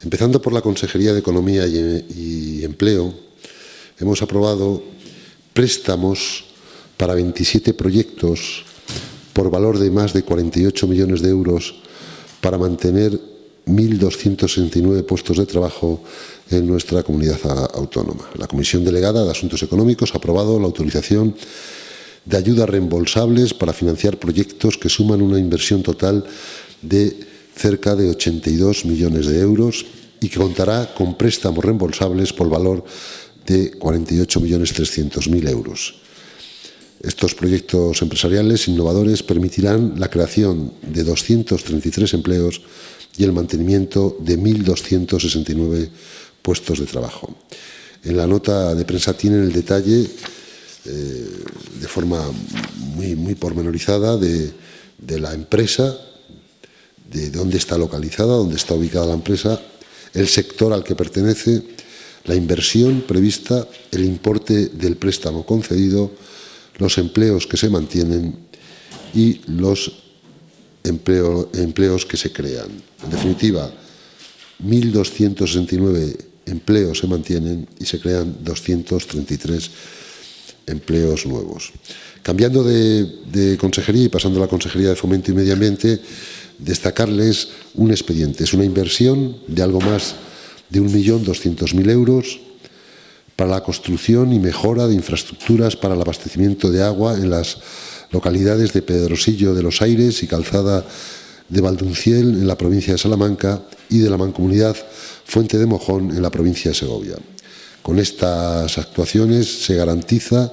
Empezando por la Consejería de Economía y, Empleo, hemos aprobado préstamos para 27 proyectos por valor de más de 48 millones de euros para mantener 1.269 puestos de trabajo en nuestra comunidad autónoma. La Comisión Delegada de Asuntos Económicos ha aprobado la autorización de ayudas reembolsables para financiar proyectos que suman una inversión total de cerca de 82 millones de euros y que contará con préstamos reembolsables por valor de 48.300.000 euros. Estos proyectos empresariales innovadores permitirán la creación de 233 empleos y el mantenimiento de 1.269 puestos de trabajo. En la nota de prensa tienen el detalle eh, de forma muy, muy pormenorizada de, de la empresa, de dónde está localizada, dónde está ubicada la empresa, el sector al que pertenece, la inversión prevista, el importe del préstamo concedido, los empleos que se mantienen y los empleos que se crean. En definitiva, 1.269 empleos se mantienen y se crean 233 empleos nuevos. Cambiando de, consejería y pasando a la Consejería de Fomento y Medio Ambiente, destacarles un expediente. Es una inversión de algo más de 1.200.000 euros para la construcción y mejora de infraestructuras para el abastecimiento de agua en las localidades de Pedrosillo de los Aires y Calzada de Valdunciel en la provincia de Salamanca y de la mancomunidad Fuente de Mojón en la provincia de Segovia. Con estas actuaciones se garantiza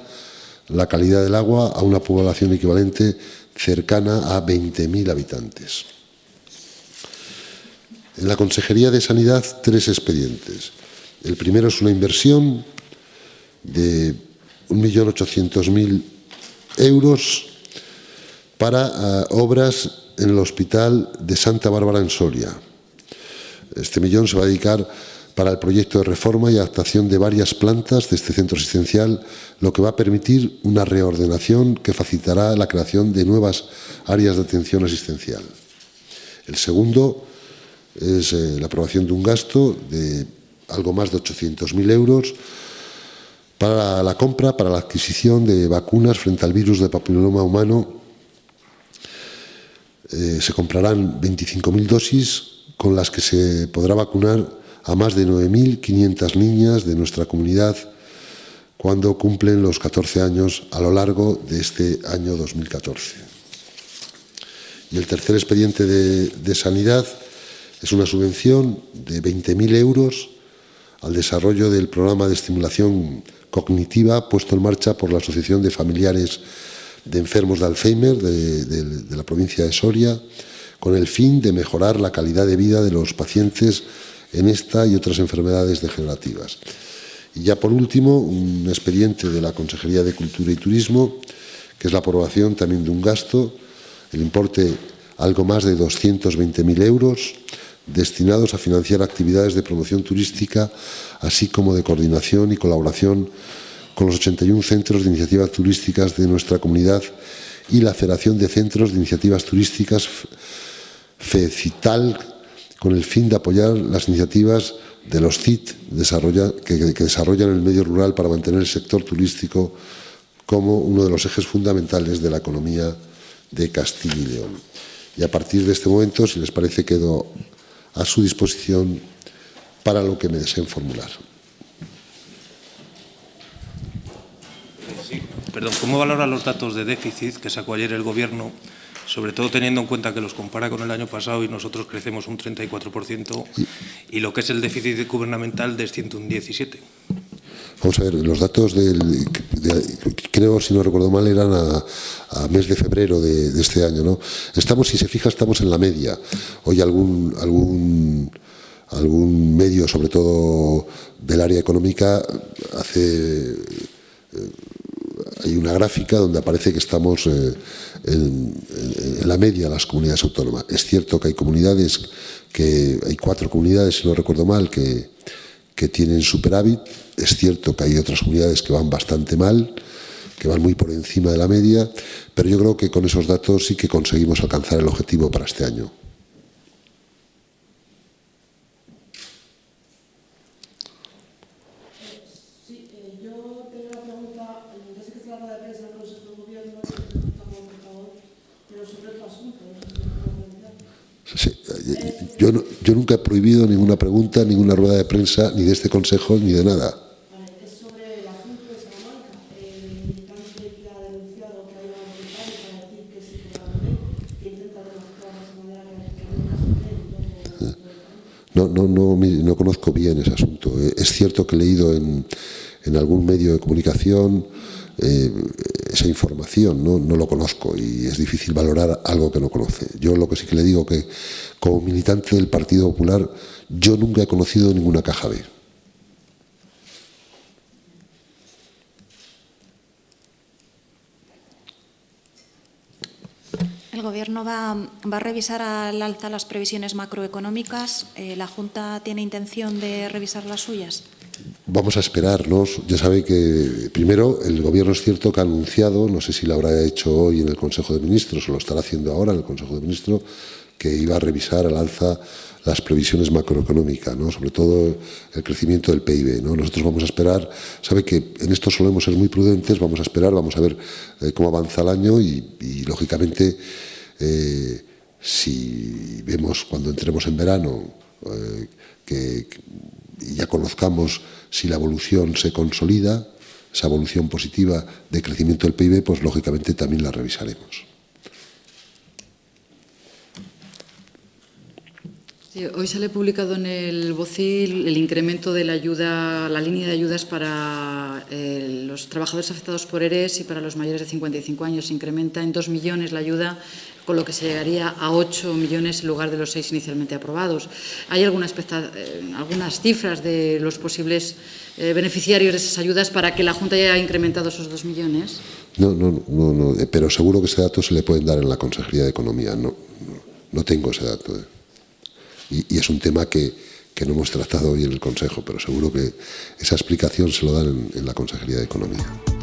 la calidad del agua a una población equivalente cercana a 20.000 habitantes. En la Consejería de Sanidad, tres expedientes. El primero es una inversión de 1.800.000 euros para eh, obras en el Hospital de Santa Bárbara en Soria. Este millón se va a dedicar para el proyecto de reforma y adaptación de varias plantas de este centro asistencial, lo que va a permitir una reordenación que facilitará la creación de nuevas áreas de atención asistencial. El segundo es eh, la aprobación de un gasto de algo más de 800.000 euros para la compra, para la adquisición de vacunas frente al virus de papiloma humano. Eh, se comprarán 25.000 dosis con las que se podrá vacunar a más de 9.500 niñas de nuestra comunidad cuando cumplen los 14 años a lo largo de este año 2014. Y el tercer expediente de sanidad es una subvención de 20.000 euros al desarrollo del programa de estimulación cognitiva puesto en marcha por la Asociación de Familiares de Enfermos de Alzheimer de, la provincia de Soria, con el fin de mejorar la calidad de vida de los pacientes en esta y otras enfermedades degenerativas. Y ya por último, un expediente de la Consejería de Cultura y Turismo, que es la aprobación también de un gasto, el importe algo más de 220.000 euros, destinados a financiar actividades de promoción turística, así como de coordinación y colaboración con los 81 centros de iniciativas turísticas de nuestra comunidad y la Federación de Centros de Iniciativas Turísticas FECITAL, con el fin de apoyar las iniciativas de los CIT que, desarrollan el medio rural para mantener el sector turístico como uno de los ejes fundamentales de la economía de Castilla y León. Y a partir de este momento, si les parece, quedo a su disposición para lo que me deseen formular. perdón, ¿cómo valora los datos de déficit que sacó ayer el Gobierno, sobre todo teniendo en cuenta que los compara con el año pasado y nosotros crecemos un 34% y lo que es el déficit gubernamental de 117? Vamos a ver, los datos del, creo, si no recuerdo mal, eran a, mes de febrero de, este año, ¿no? Estamos, si se fija, estamos en la media. Hoy algún, algún, algún medio, sobre todo del área económica, hace... Eh, hay una gráfica donde aparece que estamos eh, en, en, la media de las comunidades autónomas. Es cierto que hay comunidades, que hay cuatro comunidades, si no recuerdo mal, que, que tienen superávit. Es cierto que hay otras comunidades que van bastante mal, que van muy por encima de la media, pero yo creo que con esos datos sí que conseguimos alcanzar el objetivo para este año. Sí, eh, yo tengo una pregunta, eh, yo sé que se de prensa, gobierno, nunca he prohibido ninguna pregunta, ninguna rueda de prensa, ni de este Consejo, ni de nada. No, no, no, no conozco bien ese asunto. Eh, es cierto que he leído en, en algún medio de comunicación eh, esa información, ¿no? no lo conozco y es difícil valorar algo que no conoce. Yo lo que sí que le digo que como militante del Partido Popular yo nunca he conocido ninguna caja B. El Gobierno va, va, a revisar al alza las previsiones macroeconómicas. Eh, ¿La Junta tiene intención de revisar las suyas? Vamos a esperarnos. Ya sabe que, primero, el Gobierno es cierto que ha anunciado, no sé si lo habrá hecho hoy en el Consejo de Ministros o lo estará haciendo ahora en el Consejo de Ministros, que iba a revisar al alza las previsiones macroeconómicas, ¿no? sobre todo el crecimiento del PIB. ¿no? Nosotros vamos a esperar, sabe que en esto solemos ser muy prudentes, vamos a esperar, vamos a ver eh, cómo avanza el año y, lógicamente, eh, si vemos cuando entremos en verano eh, que, ya conozcamos si la evolución se consolida, esa evolución positiva de crecimiento del PIB, pues lógicamente también la revisaremos. Hoy se le ha publicado en el BOCIL el incremento de la ayuda, la línea de ayudas para eh, los trabajadores afectados por ERES y para los mayores de 55 años. Se incrementa en 2 millones la ayuda, con lo que se llegaría a 8 millones en lugar de los 6 inicialmente aprobados. ¿Hay alguna eh, algunas cifras de los posibles eh, beneficiarios de esas ayudas para que la Junta haya incrementado esos 2 millones? No, no, no, no, pero seguro que ese dato se le pueden dar en la Consejería de Economía. No, no, tengo ese dato. Y, es un tema que, no hemos tratado hoy en el Consejo, pero seguro que esa explicación se lo dan en la Consejería de Economía.